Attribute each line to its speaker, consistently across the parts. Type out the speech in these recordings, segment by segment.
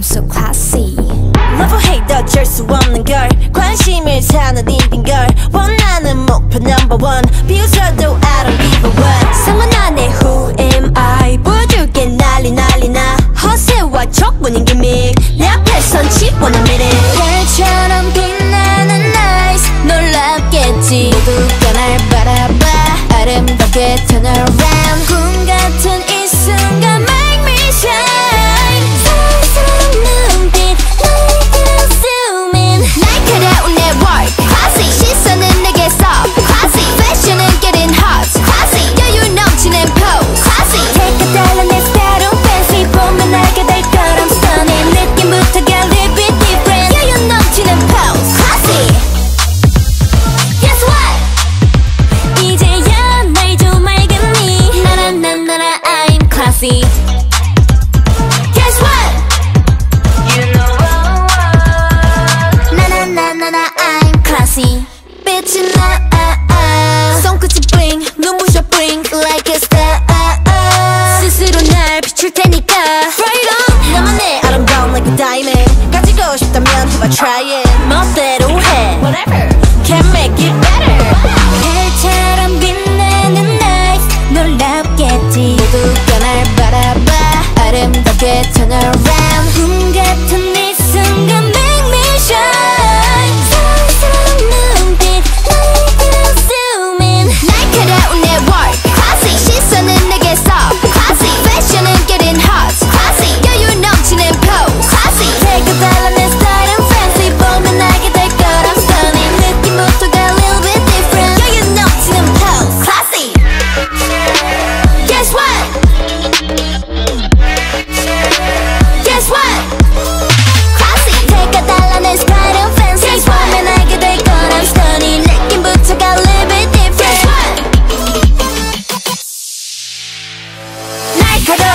Speaker 1: I'm so classy.
Speaker 2: Love or hate 어쩔 수 없는 걸 관심을 사는 이긴 걸 원하는 목표 number one. 비웃어 better.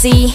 Speaker 2: see